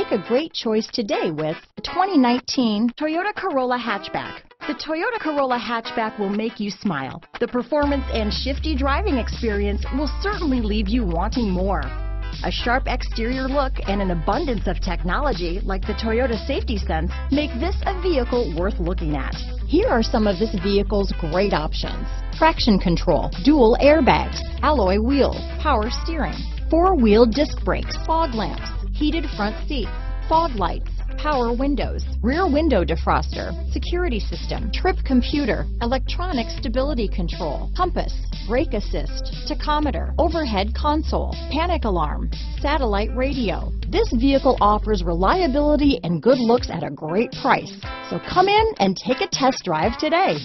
Make a great choice today with the 2019 Toyota Corolla Hatchback. The Toyota Corolla hatchback will make you smile. The performance and shifty driving experience will certainly leave you wanting more. A sharp exterior look and an abundance of technology like the Toyota Safety Sense make this a vehicle worth looking at. Here are some of this vehicle's great options. Traction control, dual airbags, alloy wheels, power steering, four-wheel disc brakes, fog lamps, heated front seats, fog lights, power windows, rear window defroster, security system, trip computer, electronic stability control, compass, brake assist, tachometer, overhead console, panic alarm, satellite radio. This vehicle offers reliability and good looks at a great price. So come in and take a test drive today.